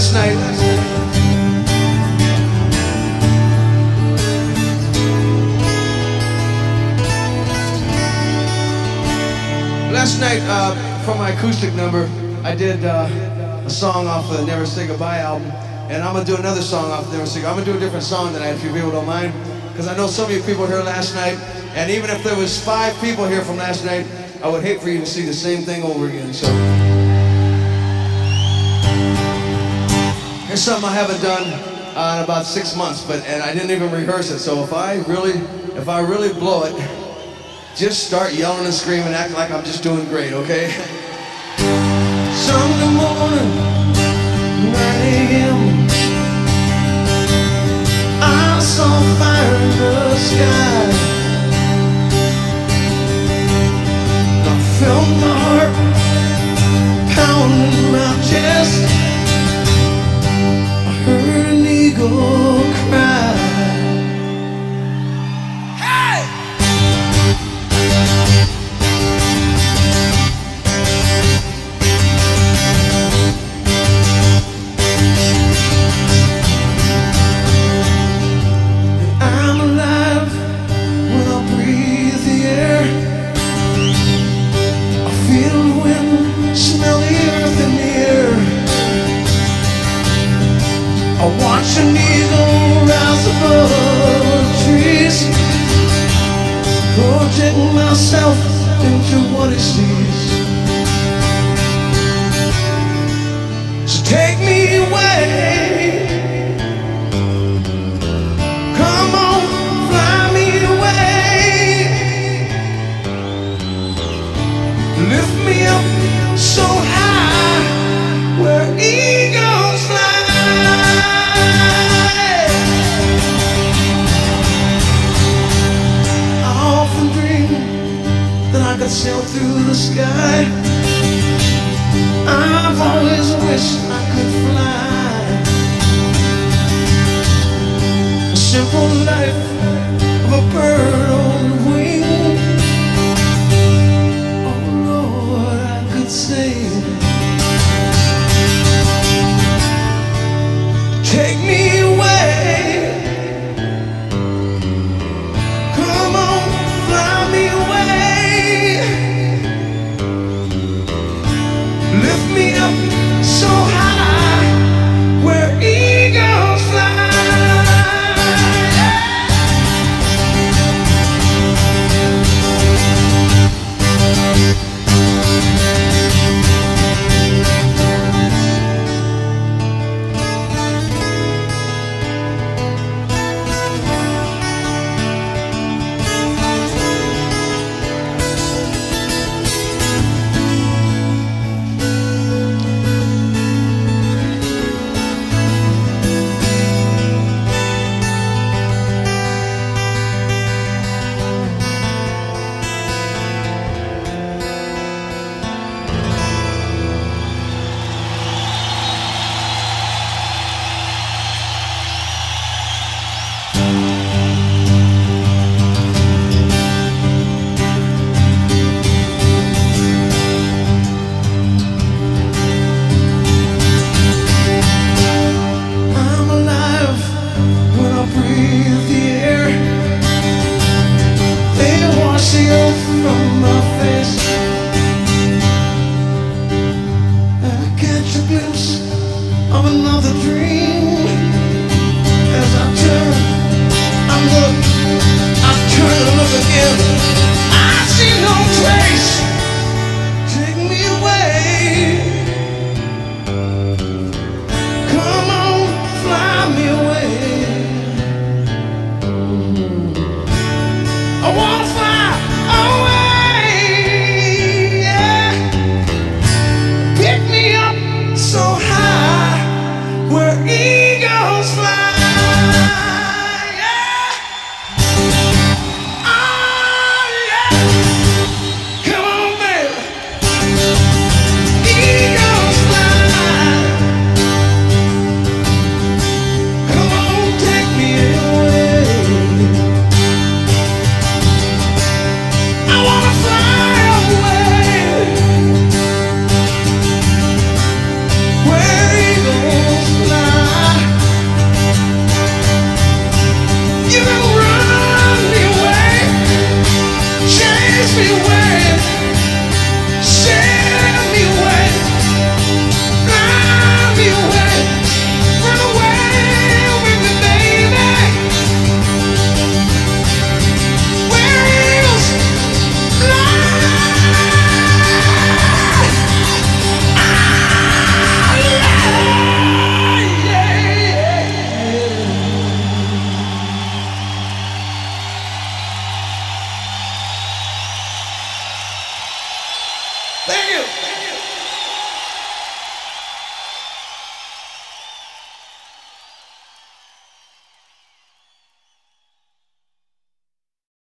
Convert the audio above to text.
last night. Last night, uh, for my acoustic number, I did uh, a song off the Never Say Goodbye album, and I'm gonna do another song off Never Say. Goodbye. I'm gonna do a different song tonight, if you people don't mind, because I know some of you people here last night, and even if there was five people here from last night, I would hate for you to see the same thing over again. So. Here's something I haven't done uh, in about six months, but and I didn't even rehearse it. So if I really, if I really blow it, just start yelling and screaming, act like I'm just doing great, okay? Sunday morning, 9 a.m. I saw fire in the sky. I felt my heart pounding my chest. Senhor. I watch an eagle rise above the trees, project myself into what he sees. myself through the sky. I've always wished I could fly. A simple life of a bird on the wing. Oh Lord, I could save of another dream. As I turn, I look, I turn and look again. I see no trace. Take me away. Come on, fly me away. I want Thank you.